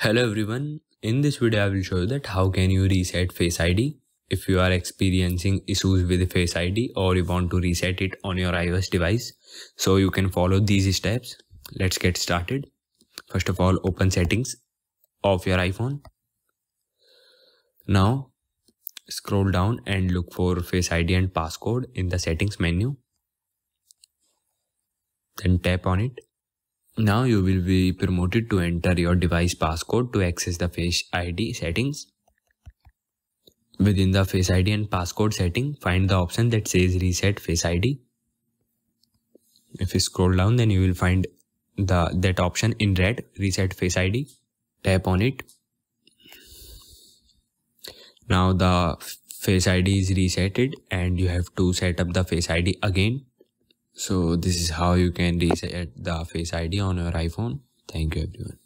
Hello everyone, in this video I will show you that how can you reset Face ID if you are experiencing issues with Face ID or you want to reset it on your iOS device. So you can follow these steps. Let's get started. First of all, open settings of your iPhone. Now scroll down and look for Face ID and passcode in the settings menu. Then tap on it now you will be promoted to enter your device passcode to access the Face ID settings. Within the Face ID and passcode setting, find the option that says Reset Face ID. If you scroll down, then you will find the that option in red, Reset Face ID. Tap on it. Now the Face ID is resetted and you have to set up the Face ID again so this is how you can reset the face id on your iphone. Thank you everyone